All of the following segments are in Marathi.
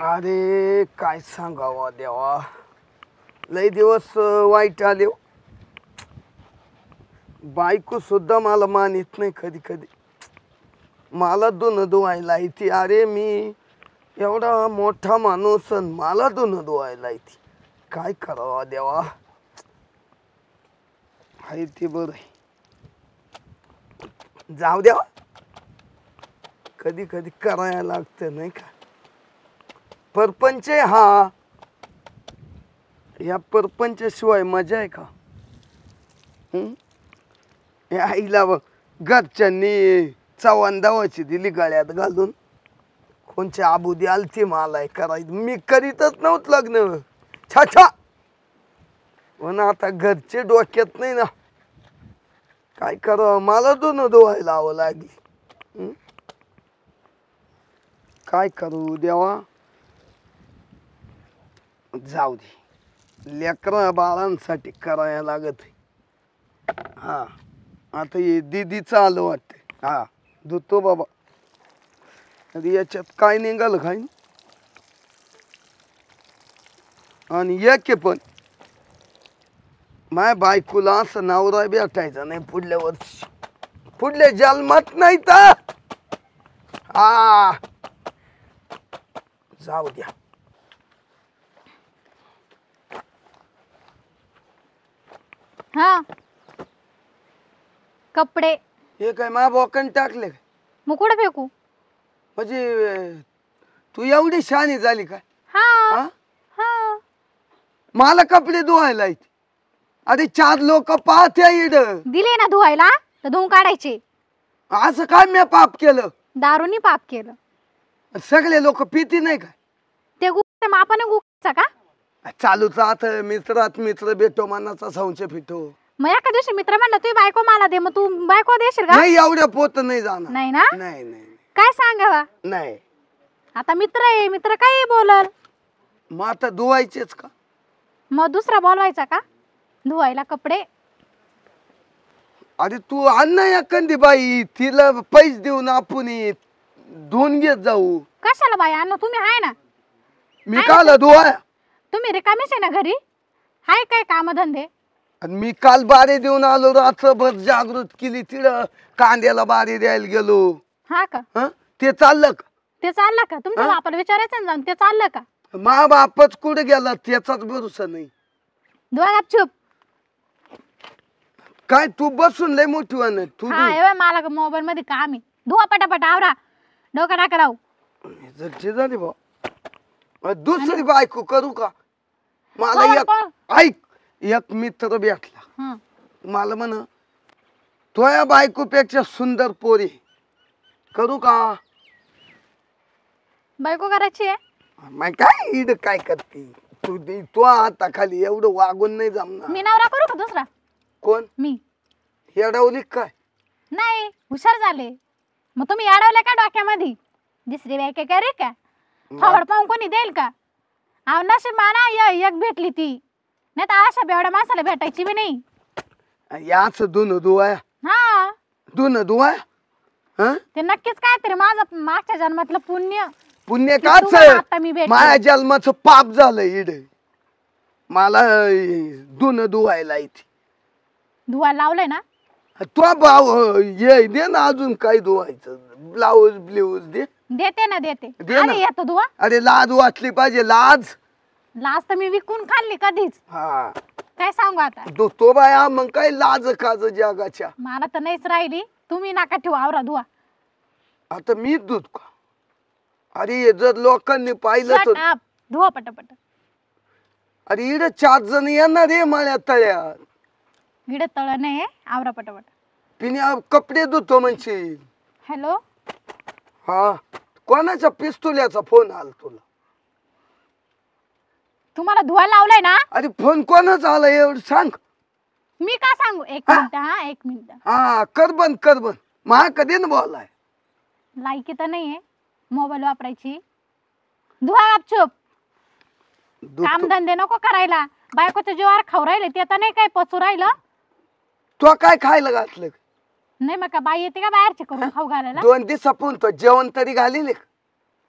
अरे काय सांगावा देवा. लय दिवस वाईट आले हो. बायको सुद्धा मला मानित नाही कधी कधी. मला दोन धुवायला येते. अरे मी एवढा मोठा माणूस अन मला दोन धुवायला येते. काय करावा देवा. आहे ते बरं आहे. जाऊ द्यावा कधी कधी करायला लागतं नाही का? परपंच आहे हा. या परपंचशिवाय मजा आहे का? या आईला बघ घरच्यांनी चव्हाण दावाची दिली गळ्यात घालून. कोणचे आबुदी आलती मला हे करायचं मी करीतच नव्हतं लग्न. छा छा. पण आता घरचे डोक्यात नाही ना. काय करावं? मला दोन धुवायला लावं लागली. काय करू देवा? जाऊ दे लेकरा बाळांसाठी करायला लागत हा. आता हे दिदीचं आलं वाटते हा. धुतो बाबा. अरे याच्यात काय निघालं काय आणि एक पण. माय बायकोला असं नवरा भेटायचा नाही पुढल्या वर्षी. पुढल्या जन्मात नाही तर. हा. जाऊ द्या. हा. कपडे. हे काय मा बोकन टाकले काय? मग कुठे फेकू? म्हणजे अं, तू एवढी शानी झाली काय हा. हा? हा. मला कपडे धुवायला येते अरे चार लोक पाहते इड दिले ना धुवायला तर धुवून काढायचे. असं काय मी पाप केलं? दारूनी पाप केलं. सगळे लोक पिती नाही काय ते गुक मापाने गुकायचा का? चालूच आता मित्रात मित्र भेटो मनाचा संशय फिटो. मग एका दिवशी मित्र म्हणलं तू बायको मला दे मग तू बायको देशील का? नाही एवढ्या पोत नाही जाणार. नाही ना? नाही नाही. काय सांगावा? नाही. आता मित्र आहे मित्र काही बोलल? मग आता धुवायचेच का? मग दुसरा बोलवायचा का? धुवायला कपडे? अरे तू आण ना एखादी बाई तिला पैसे देऊन आपण धुवून घेत जाऊ. कशाला बाई अन्न तुम्ही आहे ना? मी काल धुवाय. तुम्ही रिकामीच आहे ना घरी? हाय काय कामधंदे? आणि मी काल बारे देऊन आलो रात्रभर जागृत केली तिला कांद्याला बारे द्यायला गेलो. हा का? हं? ते चाललं का? ते चाललं का? तुमच्या हा? बापाला विचारायचं ना जाऊन ते चाललं का? मा बापच कुठे गेला? त्याचाच भरोसा नाही. चुप. काय तू बसून लय मोठी वान आहे. तू हा मला मोबाईल मध्ये काम आहे. धुवा पटापट आवरा. डोकं टाका राहू. जरची झाली बा दुसरी बायको करू का? मला एक. ऐक एक मित्र भेटला. हं. मला म्हण तोया बायकोपेक्षा सुंदर पोरी करू का? बायको करायची आहे? मग काय इड काय करते? तू दे- तो आता खाली एवढं वागून नाही जमणार. मी नवरा करू का दुसरा? कोण? मी. येडवली काय? नाही हुशार झाले. मग तुम्ही अडवले का डोक्यामध्ये? दुसरी बायका करे का? थोबड पाहून कोणी देईल का? अहो नशीब माना य- एक भेटली ती. नाही तर अशा बेवड्या माणसाला भेटायची बी नाही. याच धुन धुवाया? हा. धुवाया? हं? ते नक्कीच काहीतरी माझं मागच्या जन्मातलं पुण्य. पुण्य की काच? तुम्हाला आता मी भेटले. माझ्या जन्माचं पाप झालं इड. मला धुन धुवायला इथे. धुवायला लावलंय ना? तो भाव ये दे ना अजून काय धुवायचं. ब्लाऊज ब्लाऊज दे. देते ना देते. दे ना. आणि येतो धुवा. अरे लाज वाचली पाहिजे लाज. लाज तर मी विकून खाल्ली कधीच. हा. काय सांगू आता? तो तो बाया मग काय लाज काज जगाच्या? मला तर नाहीच राहिली. तुम्ही नका ठेवू आवरा धुवा. आता मी दूध का? अरे हे जर लोकांनी पाहिलं तर. धुवा पटापट. अरे इकडे चार जण येणार रे मळ्या तळ्यात. गिडे तळ नाही आवरा पटापट. तिने आ- कपडे धुतो म्हणशील. हॅलो हा? कोणाच्या पिस्तुल्याचा फोन आला तुला? तुम्हाला धुवायला लावलंय ना? अरे फोन कोणाचा आला एवढं सांग. मी का सांगू? एक हा? मिनिट हा एक मिनिट. हा कर बंद कर बंद. महा कधी न बोलाय लायकी तर नाहीये. मोबाईल वापरायची. धुवा गपचूप धुतो. कामधंदे नको करायला. बायकोच्या जीवावर खाऊ राहिले ते तर नाही काय पचू राहिलं. तो काय खायला घातलं? नाही मग का बाई येते का बाहेरची करून खाऊ घालायला? दोन दिवसापून तो जेवण तरी घालील?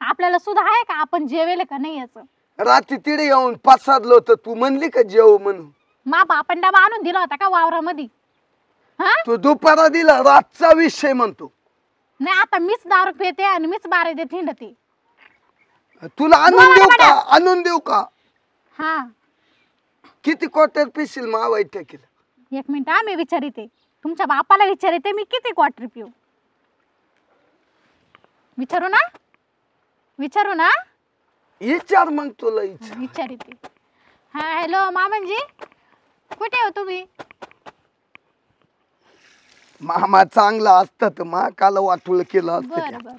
आपल्याला सुद्धा आहे का? आपण जेवेल का नाही याचं? रात्री तिडे येऊन पसारलो तर तू म्हणली का जेव म्हणून? मा बापन डबा आणून दिला होता का वावरामध्ये? हा? तू दुपारा दिला रातचा विषय म्हणतो. नाही आता मीच दारू पिते आणि मीच बारे देत हिंडते. तुला आणून देऊ का? आणून देऊ का? हा. किती क्वार्टर पिशील मावायच्या केलं? एक मिनिट हा मी विचारिते. तुमच्या बापाला विचारिते मी किती क्वार्टर पिऊ? विचारू ना? विचारू ना? विचार मग तुला विचार. विचारिते हा हॅलो मामनजी कुठे हो तुम्ही? मामा चांगला असता तर मा काल वाटोळ केलं असतं बरं त्या. बरं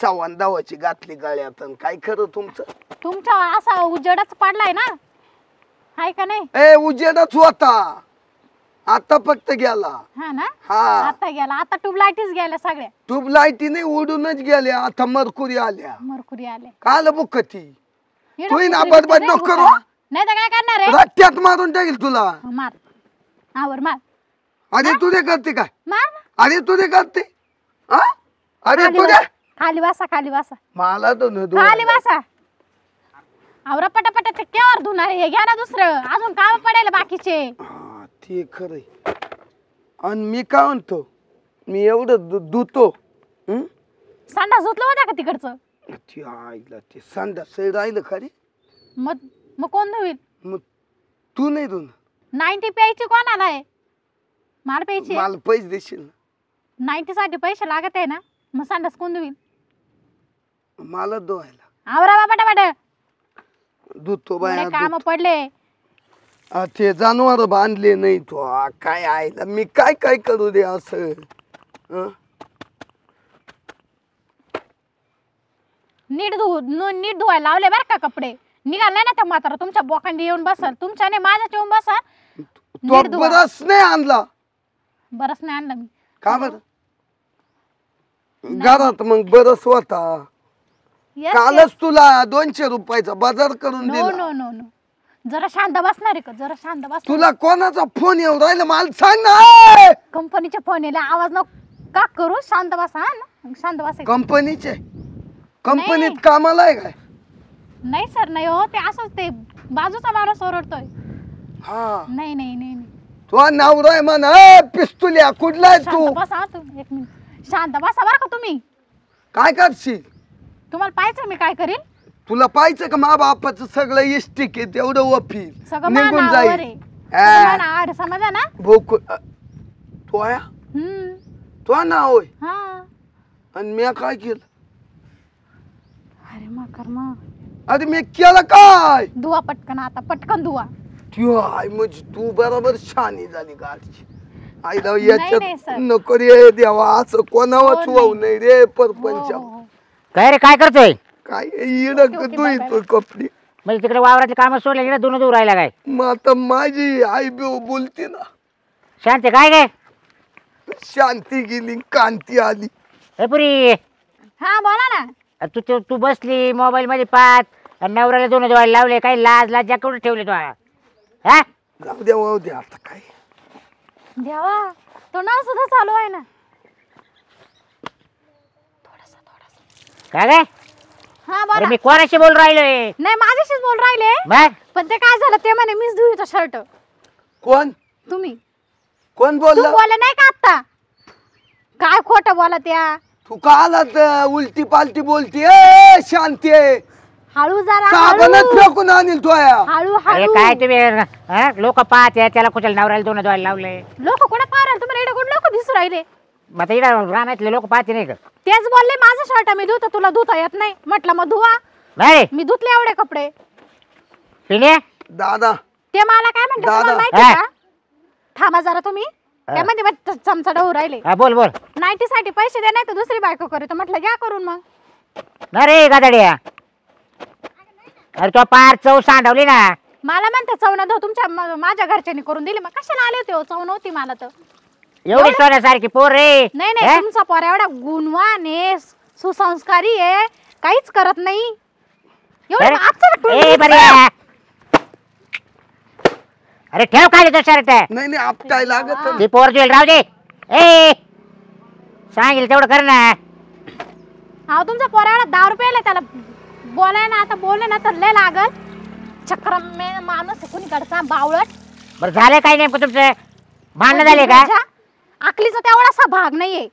चव्हाण दावाची घातली गळ्यात अन काय खरं तुमचं? तुमचा असा उजेडच पडलाय ना? हाय का नाही? ए उजेडच होता. आता फक्त गेला. हा ना? हा. आता गेला. आता ट्यूबलाईटीच गेल्या सगळ्या. ट्यूब लाईटीने उडूनच गेल्या. आता मरकुरी आल्या. मरकुरी आले काल बुकती तू ही ना बडबड नको करू. नाही तर काय करणार आहे? रट्ट्यात मारून टाकील तुला. हो, मार. आवर मार. अरे तुझे करते काय? मार ना. अरे तुझे करते. हा? अरे खाली तुझ्या बसा, खाली बसा खाली बसा. मला तो न खाली बसा. आवरा पटापट ते धुणार? हे घ्या ना दुसरं. अजून काम पडेल बाकीचे. ते खरंय आणि मी काय म्हणतो मी एवढं धुतो हं? संडास धुतलं होता का तिकडचं? ते आईला ते संडास राहिलं खरी. मग मग कोण धुईल? मग तू नाही धुन. नाईन्टी प्यायची कोणाला आहे मला प्यायची? मला पैसे देशील ना? नाईन्टी साठी पैसे लागत आहे ना? मग संडास कोण धुईल? मला धुवायला. आवरा बाबा धुतो बाया काम पडले. आ, ते जनावर बांधले नाही तो. आ, काय आईला मी काय काय करू दे असं? हं? नीट धु नु- नीट धुवायला लावले बरं का कपडे. निघाले ना त्या म्हातारा तुमच्या बोकांडी येऊन बसल. तुमच्याने माझ्याच येऊन बसा तो नीट धुवा. बरस नाही आणला. बरंच नाही आणलं मी. का बर? घरात मग बरस होता. Yes, कालच तुला दोनशे रुपयाचा बाजार करून नो दिला. नो नो नो जरा शांत बसणार आहे का? जरा शांत बस तुला कोणाचा फोन येऊ राहिला? मला सांग ना! कंपनीचे फोन येले आवाज नको. का करू? शांत बसा हा ना? शांत बसायचं. कंपनीचे. कंपनीत. कामाला आहे काय? नाही सर नाही हो. ते असंच ते बाजूचा माणूस ओरडतोय. हा. नाही नाही नाही नाही. तो नवरा आहे म्हणा. "ए, पिस्तुल्या कुठला आहे तू? शांत बसा हा तुम्ही एक मिनिट. शांत बसा बरं का तुम्ही. काय करशील? तुम्हाला पाहायचं मी काय करीन? तुला पाहिजे का मा बापाचं सगळं इष्टिक आहे तेवढं वफी? सगळं निघून मानावर जाईल. आहे. सगळं मानावर, समजा ना? भोक तो आया हम्म. तो ना होय? हा. आणि मी काय केलं? अरे मग कर मग. अरे मी केलं काय? धुवा पटकन आता पटकन धुवा. तू आय म्हणजे तू बरोबर शानी झाली गाडची आईला नाही, याच्यात सर. नको रे देवा असं कोणावरच हो, होऊ नाही. नाही रे हो, परपंच हो, हो. काय रे काय करतोय? काय तू बाय, येतो कपडे? म्हणजे तिकडे वावरातली कामं सोडले की दोन दूर राहिला काय? मग आता माझी आई बी बोलते ना. शांत काय काय शांती गेली कांती आली. हे पुरी. हा बोला ना. तू तू तू बसली मोबाईल मध्ये पाहत आणि नवऱ्याला दोन दोघायला लावले काही लाज लाज कुठे ठेवले तू हा? जाऊ द्या वाहू द्या आता काय? देवा तो नाव सुद्धा चालू आहे ना. काय काय हा अरे बोला मी कोणाशी बोल राहिलोय नाही माझ्याशीच बोल राहिले. मग? पण ते काय झालं ते म्हणे मीच धुईतो शर्ट कोण? तुम्ही. कोण तू बोलला? बोले नाही का आता काय खोटं बोला त्या. तू का आलात उलटी पालटी बोलती? ए शांती हळू जरा साबणच हळू फेकून आणील तो हळू अरे हळू. काय तुम्ही लोक पाहते त्याला कुठे नवऱ्याला दोन दोघायला लावले? लोक कोणा पाहिलं तुम्हाला इकडे कोण लोक दिसू राहिले? मग आता इकडे रानातले लोक पाहते नाही का? तेच बोलले माझं शर्ट मी धुतो तुला धुता येत नाही. म्हटलं मग धुवा. नाही. मी धुतले एवढे कपडे. पिणे दादा. ते मला काय म्हणते दादा. तुम्हाला माहिती. का? थांबा जरा तुम्ही. त्यामध्ये मग चमचा डवू राहिले. हा बोल बोल. नाईन्टी साठी पैसे दे नाही तर दुसरी बायको करू. तर म्हटलं घ्या करून मग. नाही रे गादड्या. अरे तो पार चव सांडवली ना. मला म्हणते चवना धो तुमच्या म- माझ्या घरच्यांनी करून दिली. मग कशाला आले होते हो? चव नव्हती मला तर. एवढी सोन्यासारखी पोर रे. नाही नाही हे? तुमचा पोर एवढा गुणवान आहे सुसंस्कारी आहे काहीच करत नाही. एवढं अरे, ए ठेव खाली तो शर्ट. नाही नाही आपटाय लागत ती पोर तुला राहू दे. ए सांगेल तेवढं कर ना. अहो तुमचा पोराला दहा रुपयाला त्याला बोलाय ना आता बोलले ना तर लय लागल. चक्र मे माणूस कुणीकडचा बावळट. बरं झालं काय नेमकं तुमचं? भांडणं झाले का? माझ्या आकलीचा तेवढासा भाग नाहीये.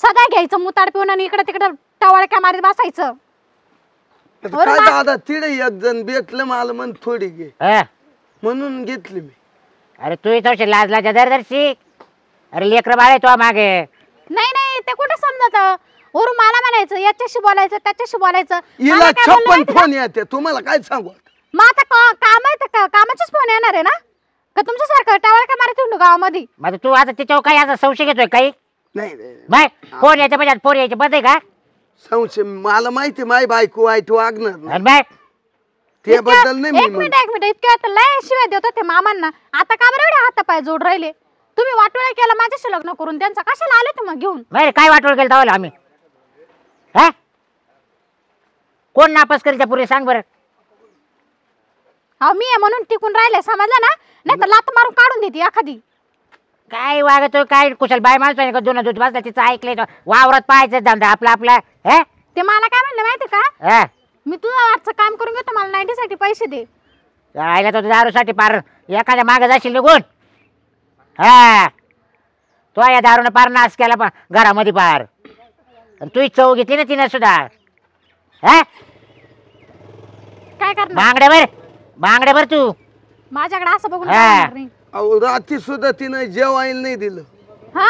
सदा घ्यायचं मुताड पिऊन आणि इकडे तिकडे टवळक्या मारीत बसायचं. आता बरं काय मा- दादा तिडे एक जण भेटलं मला म्हण थोडी घे. हा. म्हणून घेतली मी. अरे तू इथं लाज लाजा दर दर शिक अरे लेकर बाळ तो मागे. नाही नाही ते कुठे समजत? वरून मला म्हणायचं याच्याशी बोलायचं त्याच्याशी बोलायचं. हिला मला काय बोललं छप्पन माहिती का? फोन येते तुम्हाला काय सांगू मग आता का- काम आहे तर का- कामाचेच फोन येणार आहे ना? का तुमच्यासारखं टावळ का येऊ गावामध्ये? मग तू आता त्याच्यावर काही आता संशय घेतोय काही? नाही नाही. बाय फोन यायच्या म्हणजे फोन यायचे बंद आहे का? संशय मला माहिती माय बायको वागणार नाही. आणि बाय. त्याबद्दल नाही एक मिनिट एक मिनिट इतक्या आता लय शिवाय देत होते मामांना. आता का बरं एवढे हात पाय जोड राहिले? तुम्ही वाटोळा केला माझ्याशी लग्न करून त्यांचा कशाला आले तुम्ही घेऊन? नाही रे, काय वाटवळ केलं तावलं आम्ही. हा? कोण नापास करेल त्या पुढे सांग बरं. अहो मी आहे म्हणून टिकून राहिले समजलं ना? नाही तर लात मारून काढून देते एखादी. काय वागतोय काय कुशल बाय माणसं का? दोन दूध बसला तिचं ऐकलंय तो. वावरात पाहायचं धंदा आपला आपला हे? ते मला काय म्हणलं माहिती का? हा. मी तुझं वाटचं काम करून घेतो मला नाईन्टीसाठी पैसे दे. राहिला तो दारूसाठी पार एखाद्या मागे जाशील निघून. हा. तो या दारूने पार नाश केला पण घरामध्ये पार. आणि तू चव घेतली ना तिने सुद्धा. हा? काय करणार? बांगड्या बर बांगड्या बर तू. माझ्याकडे असं बघून. चालणार नाही. अहो रात्री सुद्धा तिनं जेवायला नाही दिलं. हा?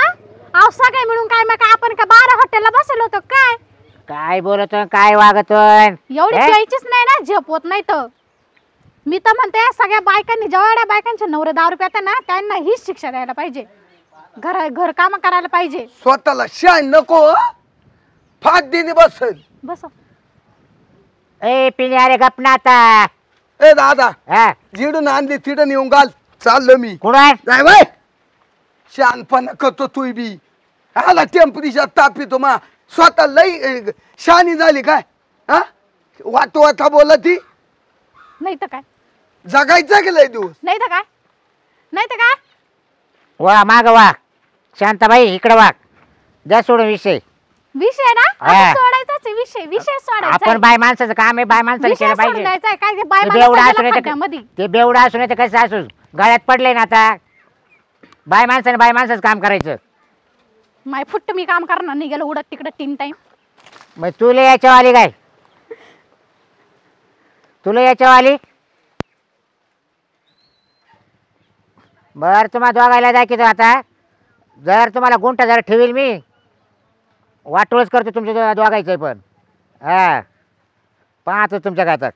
अहो सगळे मिळून काय मग काय आपण का बारा हॉटेलला बसलो होतो काय? काय बोलतोय काय वागतोय? एवढी हे? प्यायचीच नाही ना झेप होत नाही तर. मी तर म्हणते सगळ्या बायकांनी जेवढ्या बायकांचे नवरे दारू प्याते ना त्यांना हीच शिक्षा द्यायला पाहिजे. घर घर काम करायला पाहिजे. स्वतःला शाय नको हं? फाट दिली बसल बस. ए पिणे अरे गप ना आता. ए दादा. हा. जिडून आणली तिडून नेऊन घाल. चाललो मी. कुठं नाही बाय शहाणपणा करतो तू बी. आला टेम्परेचर तापी तो मा. स्वतः लई अ, शहाणी झाली काय? हा? वाट वाटा बोला ती नाही तर काय? जगायचं की लय दिवस? नाही तर काय? नाही तर काय? वा माग वा. शांताबाई इकडे वाग द्या सोडून विषय. विषय ना? हा. आता विषय विषय सोडायचा आपण. बाय माणसाचं काम आहे बाय माणसाने विषय केलं पाहिजे. द्यायचा आहे. काय ते बाय ते माणूस बेवडा गेला असू नाही खड्ड्यामध्ये. तर ते बेवडा असू नाही तर कसं असू गळ्यात पडले ना आता. बाय माणसाने बाय माणसाचं काम करायचं. माय फुट्ट मी काम करणार नाही गेलं उडत तिकडे तीन टाइम मग तुला याच्या आली काय? तुला याच्या आली बर तुम्हाला दोघायला दाखवतो आता. जर तुम्हाला गुंठा जर ठेवील मी वाटोळच करतो तुमच्या दो- दोघायचं पण. हा. पाहतो तुमच्या घातात